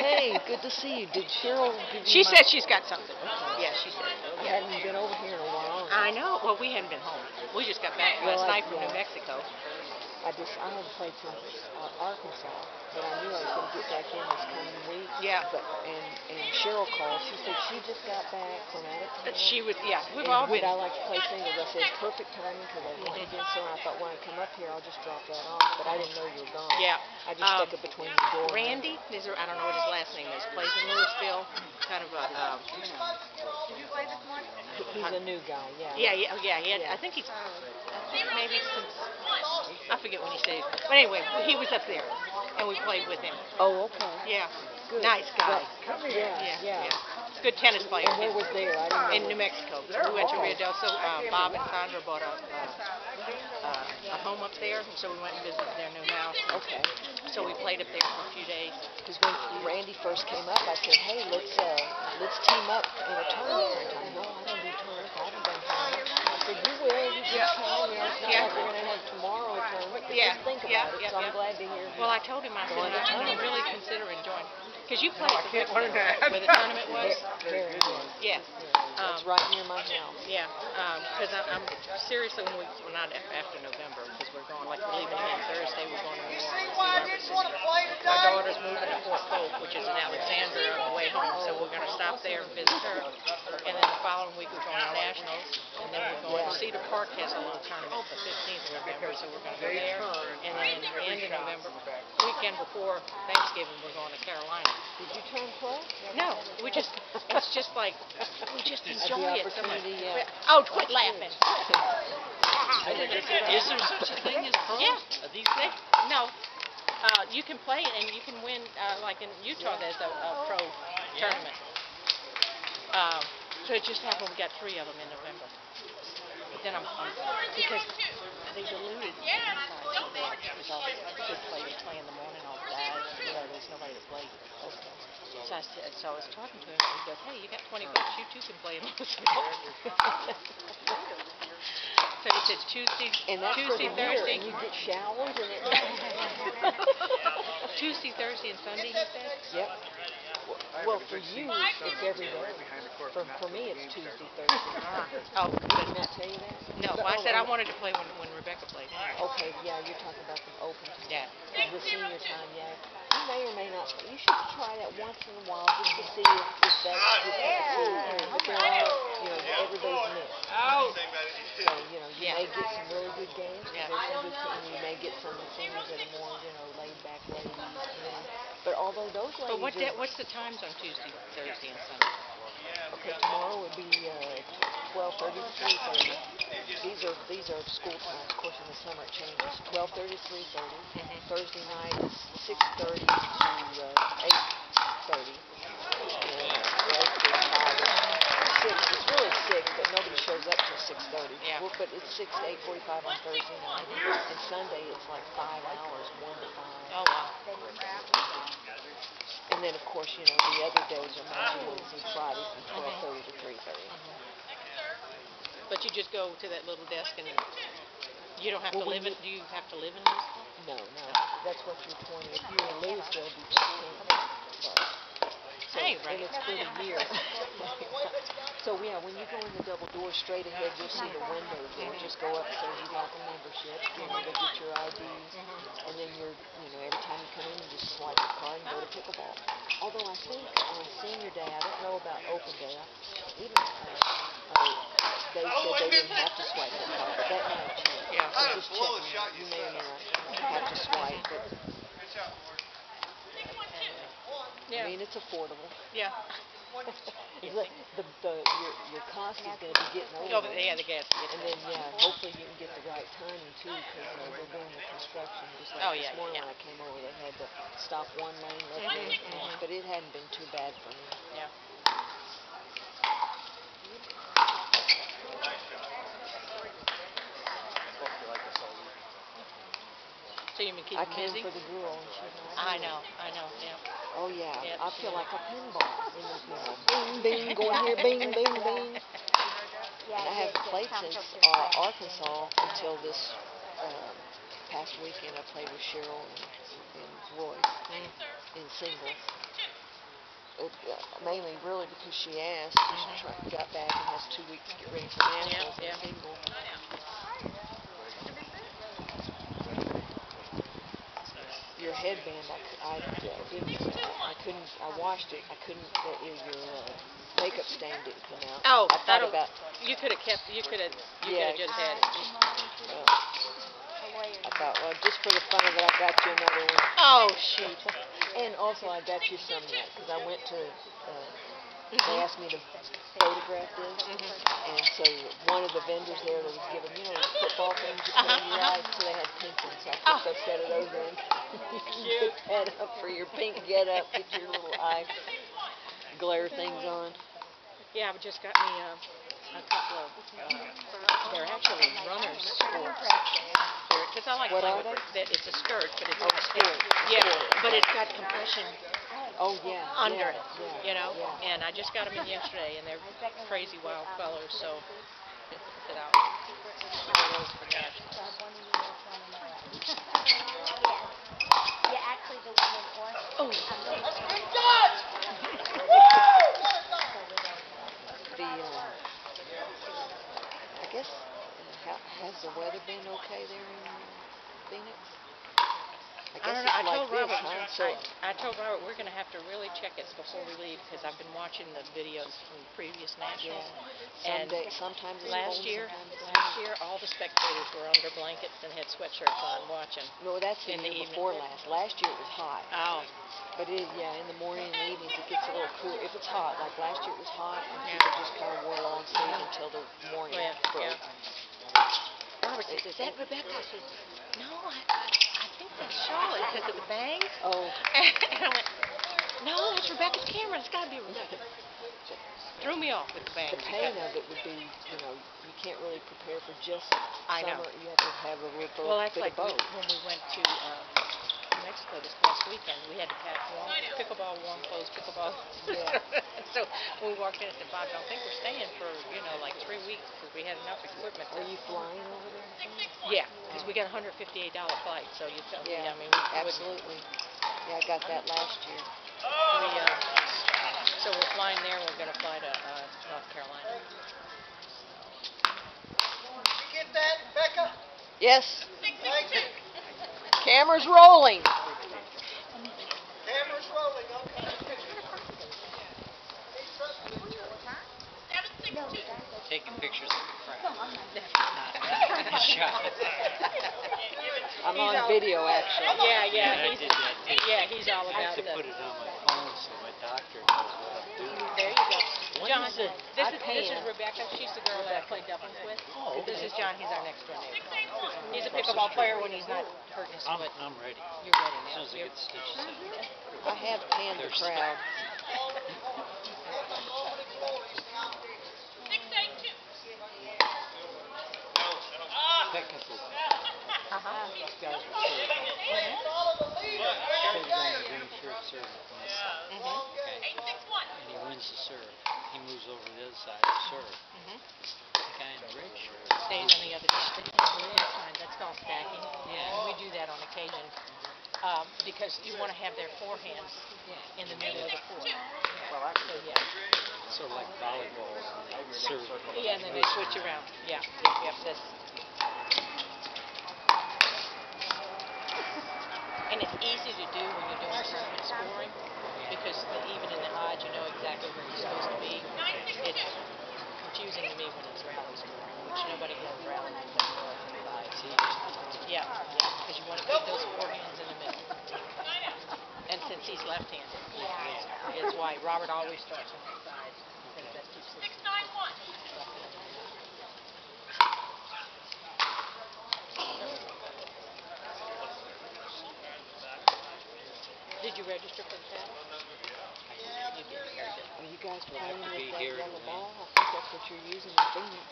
hey, good to see you. Did Cheryl give you She my- said she's got something. Okay. Yeah, she said. You hadn't been over here in a while. and I know. Well, we hadn't been home. We just got back Well, last I- night from New. Mexico. I just I haven't played since uh, Arkansas, but I knew I was going to get back in this coming week. Yeah. But and and Cheryl called. She said she just got back from out of town. But she would, yeah, we've and all would been. I like to play singles? I said perfect timing because I want to get so. I thought when I come up here, I'll just drop that off. But I didn't know you were gone. Yeah. I just Um, stuck it between the door. and- Randy, is there, I don't know what his last name is, plays in Louisville. Kind of a, um, He's a new guy. Yeah. yeah, yeah, yeah, he had, Yeah. I think he's, I think maybe since, I forget when he stayed. But anyway, he was up there, and we played with him. Oh, okay. Yeah, Good. nice guy. Well, yeah, Yeah, yeah. Good tennis player. And where was there? I didn't know. in New Mexico. We went to Rio del Sol. Uh, Bob and Sandra bought a, uh, uh, a home up there, so we went and visited their new house. Okay. So we played up there for a few days. Because when Randy first came up, I said, "Hey, let's uh, let's team up in a tournament sometime." No, I don't do tournaments. I haven't done tournaments. I said, "You will. You get Yeah. time. You it's not Yeah. like we're gonna have tomorrow a tournament. But Yeah. just think about Yeah, it." yeah, so I'm glad to hear. Well, I told him I said Going to I, I tournament. really consider enjoying because you played I at the can't Rick learn Center, that. where the tournament was. very good. Yes. That's Um, right near my house. Yeah, because I'm, I'm seriously when we well not af- after November because we're going like we're leaving again Thursday. We're going to New Orleans. to see Robert Sister. My daughter's moving to Fort Polk, which is in Alexandria on the way home, so we're going to stop there and visit her. And then the following week we're going to Nationals, and then we're going to Cedar Park has a little tournament the 15th of November, so we're going to go there. And then in the end of November, weekend before Thanksgiving, we're going to Carolina. Did you turn pro? No, we just it's just like we just enjoy it so much. opportunity. Oh, quit laughing. Is there such a thing as pro? Yeah. Are these They, no, uh, you can play and you can win. Uh, like in Utah, there's a, a pro tournament. Um, so it just happened we got three of them in November. Then I'm, I'm because they diluted the so all the good players play in the morning, all the. You know, there's nobody to play. So I said, so I was talking to him, and he goes, "Hey, you got 20 bucks? You too can play in Louisville." so he said Tuesday, And that's for Tuesday, the year, Thursday, and you get showers and it. Tuesday, Thursday, and Sunday. He said. Yep. Well, for you, it's every day. For, for me, it's Tuesday, Thursday. Oh, Did he not tell you that? no. Well, I said I wanted to play when when Rebecca played. Okay, yeah, you're talking about the open time. Yeah. The senior time, yeah. You may or may not. You should try that once in a while just to see if, if that's your cup of tea. But there are, you know, everybody's mixed. Oh. So, you know, you Yeah. may get some really good games. 'cause Yeah. There's some good teams. You may get some seniors that are more, you know, laid back ladies. You know. But although those ladies But what da- what's the times on Tuesday, Thursday, and Sunday? Okay, tomorrow would be uh, 12:30 to 3:30. These are these are school times. Of course, in the summer it changes. 12:30 to 3:30. Mhm. Thursday night is 6:30 to uh, 8:30. And uh, 8:45 six. It's really six, but nobody shows up till 6:30. Yeah. Well, but it's six to 8:45 on Thursday night, and Sunday it's like five hours, one to five. Oh wow. And then of course, you know, the other days are Monday, Wednesday, Friday from 12:30 to 3:30. But you just go to that little desk and you don't have Well, to we live in. Do you have to live in Louisville? No, no, that's what you're 20. If you're in Louisville, it'd be 15. But, so, Hey, and right. it's for the year. so yeah, when you go in the double door straight ahead, you'll see the windows there. Just go up, says you got the membership. You know, they get your IDs, Mm-hmm. and then you're, you know, every time you come in, you just swipe your card and go to pickleball. Although I think on senior day, I don't know about open day. I, even uh, uh, they said they didn't have to swipe their card, but that might change. Yeah. So just check. on. You may or may not have to swipe, but Yeah. I mean it's affordable. yeah. the, the, the, your, your cost is going to be getting Oh, over. but yeah, the gas. And then, yeah, hopefully you can get the right timing too, because uh, they're doing the construction. Just like Oh, this morning yeah. when I came over, they had to stop one lane, left Mhm, lane, mhm. but it hadn't been too bad for me. Yeah. So you've been keeping I came busy? for the girl, and she's not I know. I know. Yeah. Oh yeah, Yeah, I feel is. like a pinball. In the, you know, bing, bing, going here, bing, bing, bing. Yeah, And I haven't played since uh, Arkansas until this um, past weekend. I played with Cheryl and, and Roy Mm. in singles. it, uh, mainly really because she asked. She tried, got back and has two weeks to get ready for nationals yeah. and single. Your headband, I, cou- I uh, didn't, I couldn't, I washed it, I couldn't, uh, your uh, makeup stain didn't come out. Oh, I thought about, You could have kept, you could have, you Yeah, could have just had it. well, I thought, well, just for the fun of it, I got you another one. Oh, shoot. And also, I got you some that because I went to. Uh, they asked me to photograph this, Mhm. and so one of the vendors there that was giving, you know, those football things you put Uh-huh, in your uh-huh. eyes, so they had pink ones. So I Oh. picked a set of those in. you can Cute. that up for your pink get up, get your little eye glare things on. Yeah, I've just got me uh, a couple of, uh, they're actually runners sports. Cause I like What playing with, that it's a skirt, but it's Oh, got, skirt, yeah, skirt. but it's got compression Oh yeah. under yeah, it, Yeah, you know? Yeah. And I just got them in yesterday, and they're crazy wild colors, so that I'll wear those for nationals. Yeah, actually, the one in Orem. Oh, The um, I guess uh, has the weather been okay there in uh, Phoenix? I I don't know, I like told this, Robert, huh? So I, I told Robert, we're gonna have to really check it before we leave, cause I've been watching the videos from the previous nationals. some And day, sometimes Last year, sometimes last year, all the spectators were under blankets and had sweatshirts on watching. No, that's the in the year evening. before last. Last year it was hot, Oh, but it is yeah. In the morning and the evenings it gets a little cool. If it's hot, like last year it was hot, and Yeah. people just kind of wore long sleeves until the morning yeah, broke. yeah. Robert It- is that Rebecca? I said, no, I, I, I think that's Charlotte because of the bangs. Oh, And I went, no, that's Rebecca's camera. It's got to be Rebecca. Threw me off with the bangs. the pain of it would be, you know, you can't really prepare for just I know. summer. You have to have a little Well, that's bit like of both. when we went to uh, Mexico this past weekend. We had to pack warm pickleball, warm clothes, pickleball. Yeah. so when we walked in, I said, Bob, don't think we're staying for you know like three weeks because we had enough equipment. Are you flying over there? Yeah, because we got a hundred fifty-eight dollar flight. So you tell me, Yeah, I mean, we absolutely. Yeah, I got that last year. We, uh, so we're flying there. We're gonna fly to uh, North Carolina. Get that, Becca? Yes, Thank you. camera's rolling. Camera's rolling, okay. Taking pictures of the crowd. Not, not shot. I'm He's on video actually. Yeah, yeah, Yeah, I he's did that too. yeah, he's all I have to put it on my phone so my doctor knows what I'm doing. There you go. When John, is it? this is this is. Rebecca. She's the girl that I play doubles oh, with. Oh, okay. This is John. He's our next door neighbor. He's a pickleball player when he's not hurting his I'm. I'm ready. You're ready As now. soon as I You're- get stitches in. I have panned the crowd. Technical Uh-huh. guys were serving. Kid guy the green shirt serving from this side. Okay? And he wins the serve. He moves over to the other side to serve. Mhm. The guy in the red shirt Stays on the other side. That's fine. That's called stacking. Yeah. And we do that on occasion um, because you want to have their forehands in the middle of the court. Well, I So yeah. sort of like volleyball serve. Yeah, and then they switch around. Yeah. Yep. That's. And it's easy to do when you're doing tournament scoring because the, even in the odds you know exactly where you're supposed to be. It's confusing to me when it's rally scoring, which nobody has rally for us inside. Yeah, yeah, because you want to keep those forehands in the middle. And since he's left-handed, is why Robert always starts on that side because that keeps his. Did you register for the paddle? You did. Are you guys You playing with that yellow ball? I think that's what you're using in Phoenix.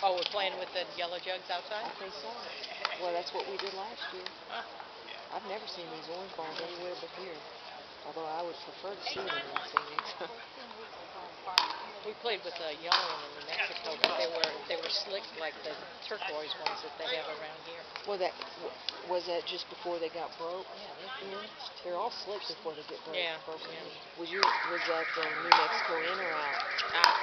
Oh, we're playing with the yellow jugs outside? I think so. Well, that's what we did last year. Huh. I've never seen these orange balls anywhere but here. Although I would prefer to see them in Phoenix. We played with a yellow one in New Mexico, but they were they were slick like the turquoise ones that they have around here. Well, that was that just before they got broke. Yeah, they Yeah, they're all slick before they get broke. Yeah, broken yeah. Was you was that the New Mexico in or out? out.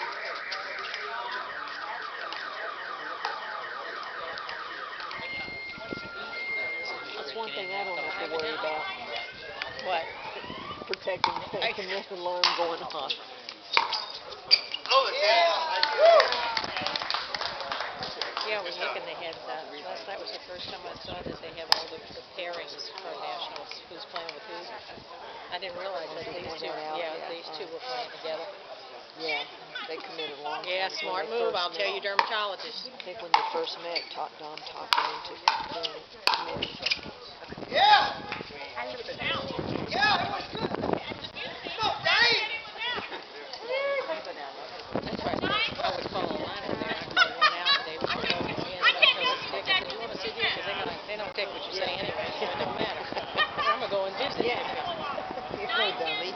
That's one thing I don't have to worry about. What? Protecting the myth alarm going off. Oh yeah, Yeah, I was looking. They had uh, last night was the first time I saw that they have all the, the pairings for nationals. Who's playing with who? I didn't realize that these two. yeah, yeah, these two were playing together. Yeah, they committed a long Yeah, time ago smart move. I'll tell met. you, dermatologist. I think when they first met, talk, Don talked them into doing it. Committing. Yeah, I looked at yeah, it was good. Come on, Dave. That's right. I was calling line over there. I called one out and they were going in. So I told the stick, I said, you want to sit here? Because they're gonna, they don't take what you say anyway, so it doesn't matter. I'm gonna go and visit. Yeah. You're no dummy.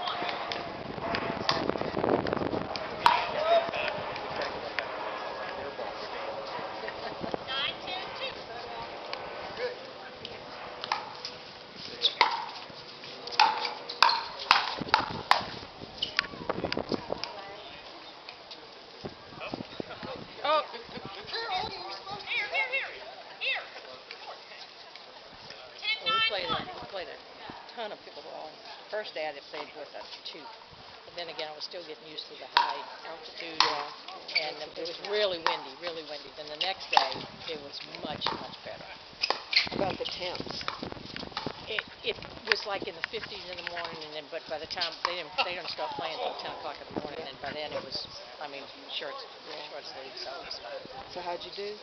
Oh, Well, we played a, we played a ton of pickleball. I had played with a two. But then again, I was still getting used to the high altitude. And it was really windy, really windy. Then the next day, it was much, much better. About the temps. It, it was like in the 50s in the morning, and then, but by the time, they didn't, they didn't start playing until 10 o'clock in the morning. And by then it was, I mean, shorts, short sleeves, so it was fine. So how'd you do?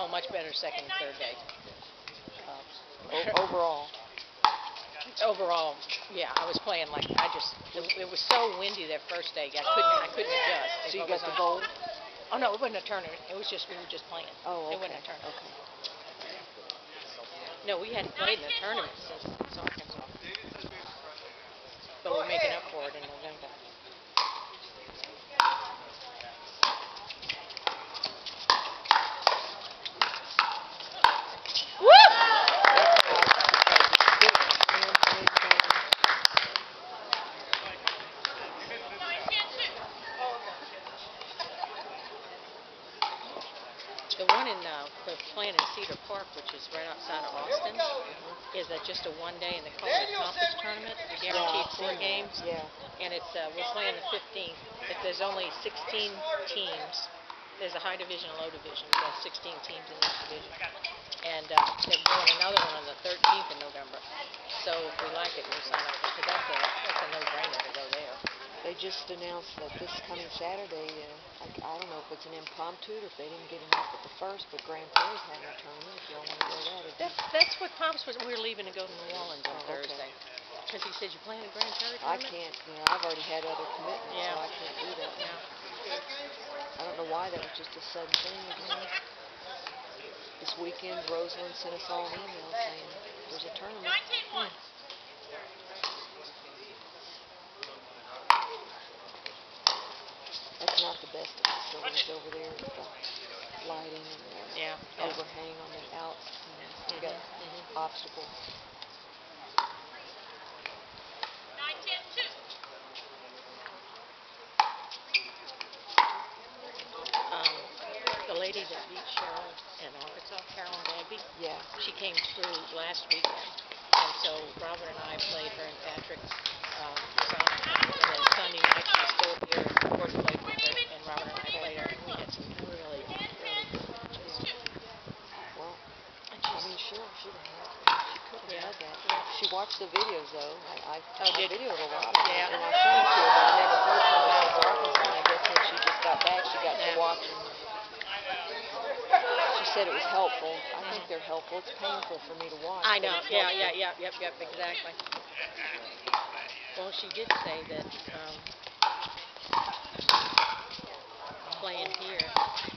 Oh, much better second and third day. Um, O- overall. Overall, yeah, I was playing like I just it, it was so windy that first day. I couldn't I couldn't adjust. So you got the gold? Oh no, it wasn't a tournament. It was just we were just playing. Oh, It wasn't a tournament. Okay. No, we hadn't played in a tournament since, Arkansas. But we're making up for it in November. That's how I was okay. Stick, hand, hand, down. The one in uh, the playing in Cedar Park, which is right outside of Austin, is a, just a one day, and they call it conference tournament. could The guaranteed I've four games. Yeah. and it's uh, we're playing the 15th. If there's only 16 teams, there's a high division and low division. There's 16 teams in each division, and uh, they're doing another one on the 13th in November. So if we like it, we'll sign up because that's a that's a no-brainer to go there. They just announced that this coming Saturday, uh, I, I don't know if it's an impromptu or if they didn't get enough at the first, but Grand Prairie's having a tournament. If y'all want to go to that, That's that's what Pops was. We were leaving to go to New Orleans on Oh. Thursday because he said you playing a Grand Prairie I can't. You know, I've already had other commitments, Yeah. so I can't do that. Yeah. I don't know why that was just a sudden thing. It just, this weekend, Rosalind sent us all an email saying there's a tournament. Hmm. The best over there with the lighting and the Yeah. overhang on the outs. You know, you got mhm. obstacles. Um, the lady that beat Cheryl in Arkansas, Carolyn Bagby, Yeah. she came through last weekend. And so Robert and I played her and Patrick um, Sonic. And then Sunday night she was still here. Gordon played with her, Robert and I played her. And we had really, really good. Well, I she's, mean, Cheryl should have had. She could have Yeah. had that. Yeah. She watched the videos though. I, I, Oh, I did- videoed a lot of them, Yeah. and I sent them to her, but I never heard from her since Arkansas. And I guess when she just got back, she got Yeah. to watch and she said it was helpful. I think they're helpful. It's painful for me to watch. I know. Yeah, yeah, yeah, yep, yep, exactly. Well, she did say that um, playing here,